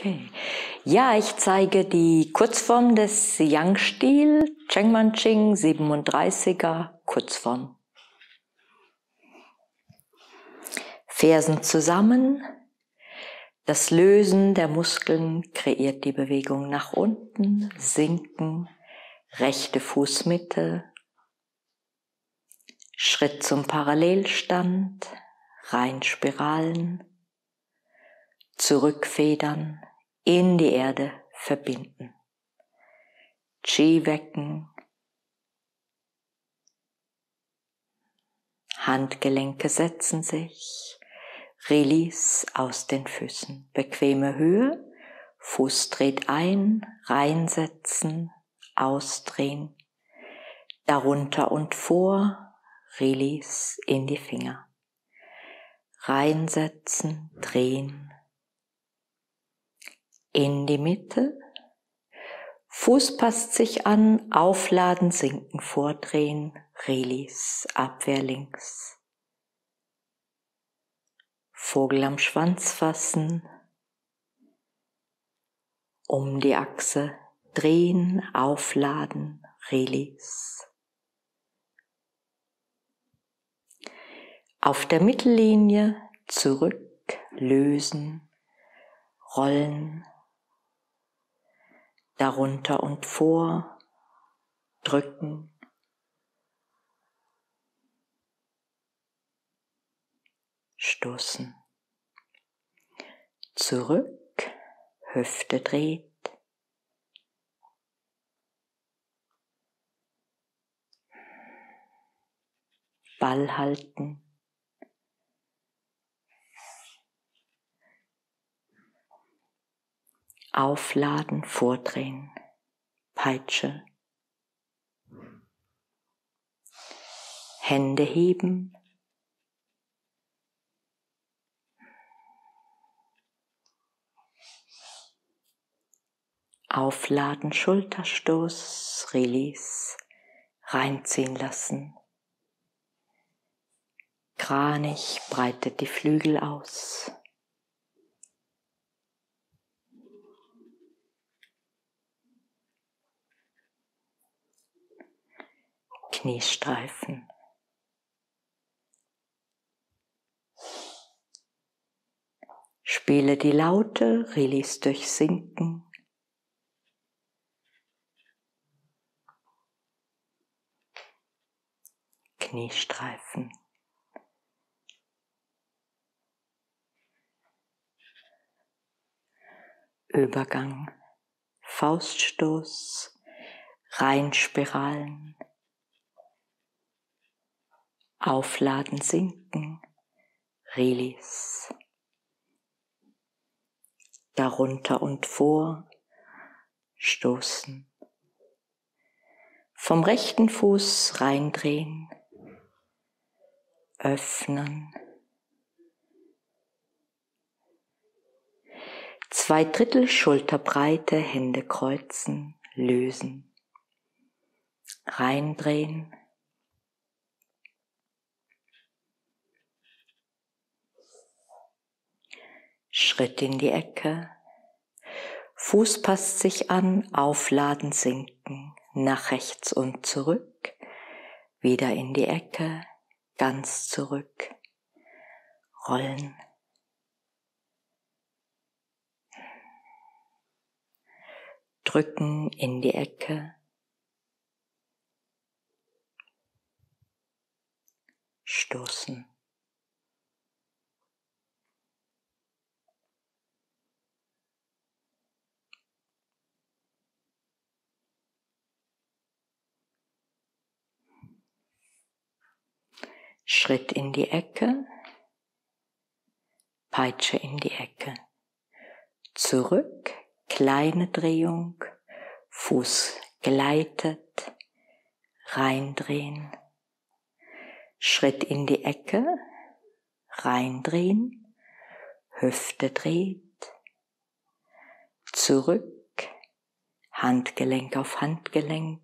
Okay. Ja, ich zeige die Kurzform des Yang-Stil, Cheng Manching 37er Kurzform. Fersen zusammen. Das Lösen der Muskeln kreiert die Bewegung nach unten, sinken, rechte Fußmitte, Schritt zum Parallelstand, rein Spiralen, zurückfedern, in die Erde verbinden. Chi wecken, Handgelenke setzen sich, Release aus den Füßen, bequeme Höhe, Fuß dreht ein, reinsetzen, ausdrehen, darunter und vor, Release in die Finger. Reinsetzen, drehen, in die Mitte. Fuß passt sich an, aufladen, sinken, vordrehen, Release, Abwehr links. Vogel am Schwanz fassen, um die Achse drehen, aufladen, Release. Auf der Mittellinie zurück, lösen, rollen, darunter und vor, drücken. Stoßen. Zurück, Hüfte dreht. Ball halten. Aufladen, vordrehen, Peitsche. Hände heben. Aufladen, Schulterstoß, Release, reinziehen lassen. Kranich breitet die Flügel aus. Kniestreifen. Spiele die Laute, Release durch Sinken. Kniestreifen. Übergang, Fauststoß, Reinspiralen. Aufladen, sinken, Release. Darunter und vor, stoßen. Vom rechten Fuß reindrehen, öffnen. Zwei Drittel Schulterbreite, Hände kreuzen, lösen. Reindrehen, Schritt in die Ecke. Fuß passt sich an, aufladen, sinken, nach rechts und zurück, wieder in die Ecke, ganz zurück, rollen. Drücken in die Ecke. Stoßen. Schritt in die Ecke, Peitsche in die Ecke, zurück, kleine Drehung, Fuß gleitet, reindrehen, Schritt in die Ecke, reindrehen, Hüfte dreht, zurück, Handgelenk auf Handgelenk,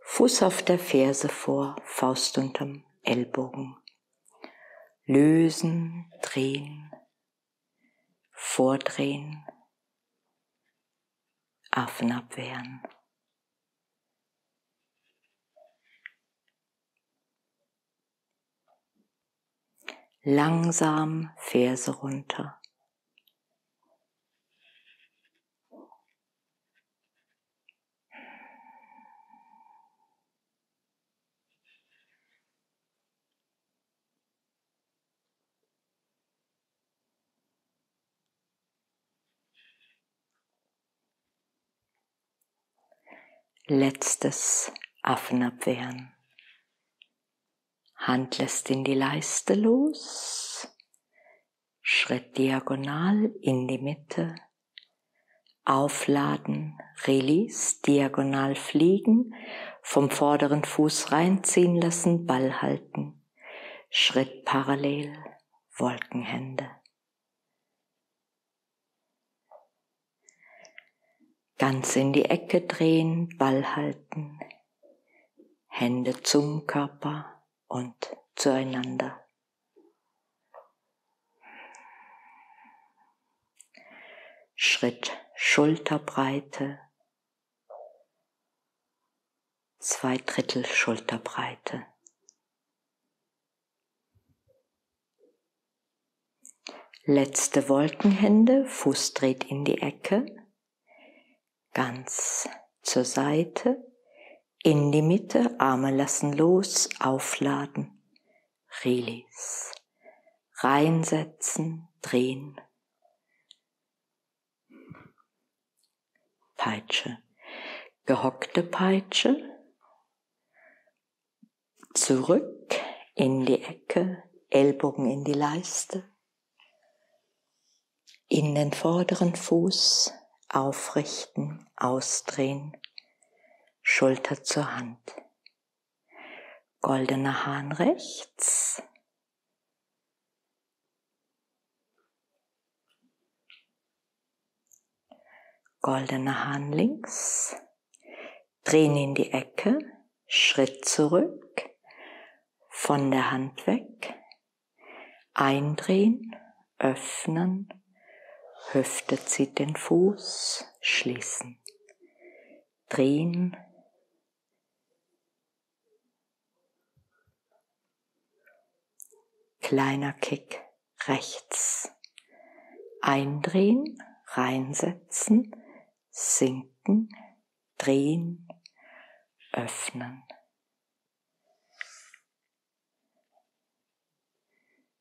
Fuß auf der Ferse vor, Faust unterm Ellbogen. Lösen, drehen, vordrehen, Affen abwehren. Langsam Ferse runter. Letztes Affenabwehren. Hand lässt in die Leiste los. Schritt diagonal in die Mitte. Aufladen, Release, diagonal fliegen, vom vorderen Fuß reinziehen lassen, Ball halten. Schritt parallel, Wolkenhände. Ganz in die Ecke drehen, Ball halten. Hände zum Körper und zueinander. Schritt Schulterbreite, zwei Drittel Schulterbreite. Letzte Wolkenhände, Fuß dreht in die Ecke, ganz zur Seite, in die Mitte, Arme lassen los, aufladen, Release, reinsetzen, drehen, Peitsche, gehockte Peitsche, zurück in die Ecke, Ellbogen in die Leiste, in den vorderen Fuß, aufrichten, ausdrehen, Schulter zur Hand. Goldener Hahn rechts. Goldener Hahn links. Drehen in die Ecke, Schritt zurück, von der Hand weg, eindrehen, öffnen, Hüfte zieht den Fuß, schließen, drehen, kleiner Kick rechts, eindrehen, reinsetzen, sinken, drehen, öffnen.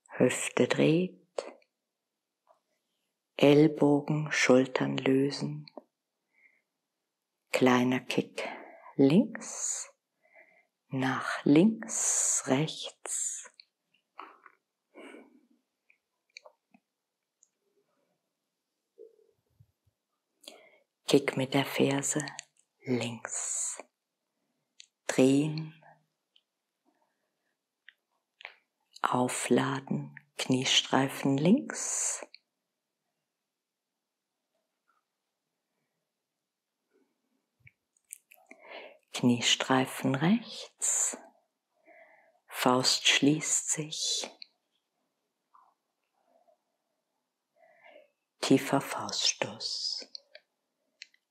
Hüfte dreht, Ellbogen, Schultern lösen. Kleiner Kick links, nach links, rechts. Kick mit der Ferse links. Drehen. Aufladen. Kniestreifen links. Kniestreifen rechts, Faust schließt sich, tiefer Fauststoß,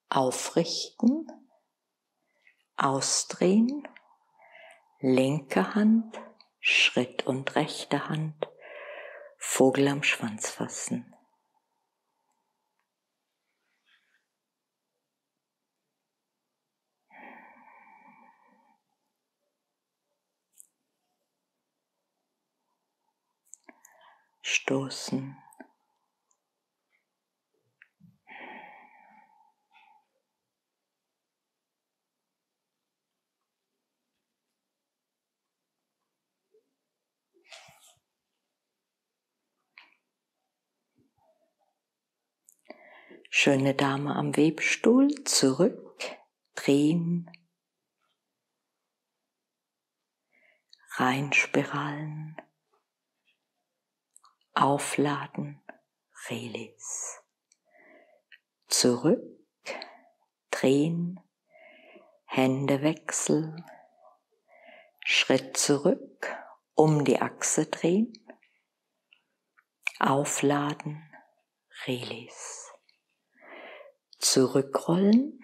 aufrichten, ausdrehen, linke Hand, Schritt und rechte Hand, Vogel am Schwanz fassen. Stoßen. Schöne Dame am Webstuhl, zurück, drehen, reinspiralen aufladen, Release. Zurück, drehen, Hände wechseln, Schritt zurück, um die Achse drehen, aufladen, Release. zurückrollen,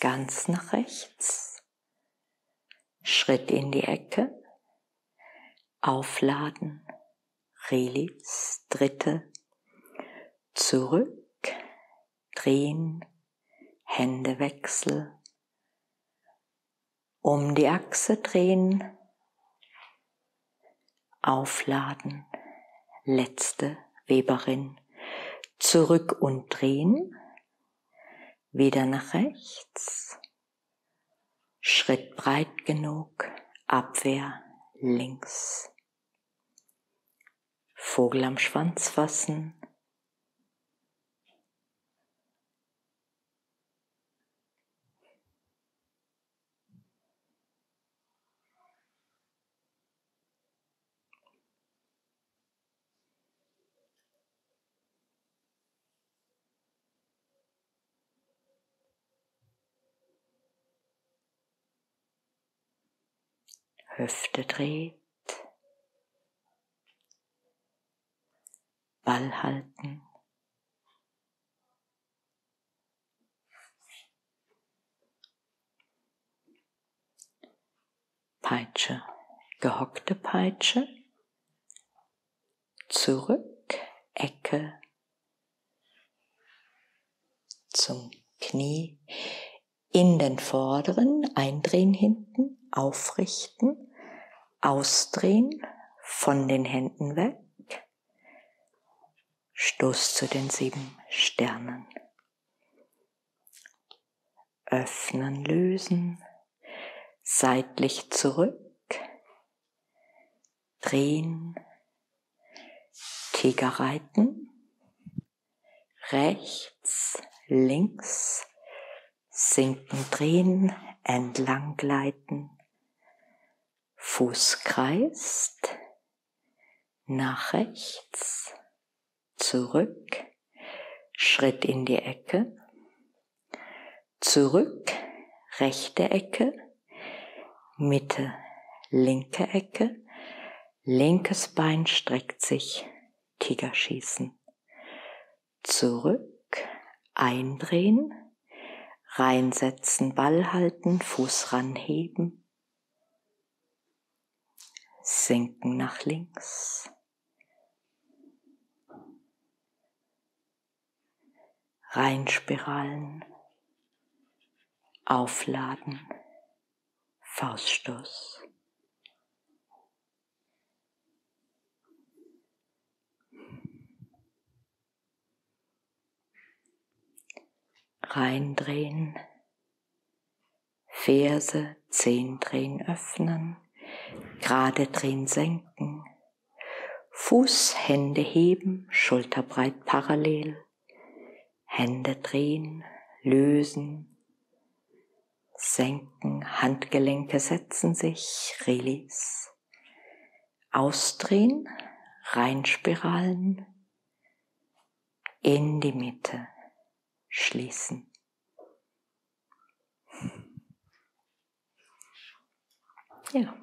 ganz nach rechts, Schritt in die Ecke, aufladen, Release, dritte, zurück, drehen, Händewechsel, um die Achse drehen, aufladen, letzte Weberin, zurück und drehen, wieder nach rechts, Schritt breit genug, Abwehr links. Vogel am Schwanz fassen, Hüfte dreht, Ball halten. Peitsche, gehockte Peitsche, zurück, Ecke, zum Knie, in den vorderen, eindrehen hinten, aufrichten, ausdrehen, von den Händen weg, Stoß zu den sieben Sternen. Öffnen, lösen, seitlich zurück, drehen, Tiger reiten, rechts, links, sinken, drehen, entlang gleiten, Fuß kreist, nach rechts, zurück, Schritt in die Ecke, zurück, rechte Ecke, Mitte, linke Ecke, linkes Bein streckt sich, Tiger schießen, zurück, eindrehen, reinsetzen, Ball halten, Fuß ranheben, sinken nach links. Reinspiralen, aufladen, Fauststoß. Reindrehen, Ferse, Zehen drehen, öffnen, gerade drehen, senken, Fuß, Hände heben, schulterbreit parallel, Hände drehen, lösen, senken, Handgelenke setzen sich, release. Ausdrehen, reinspiralen, in die Mitte schließen. Ja.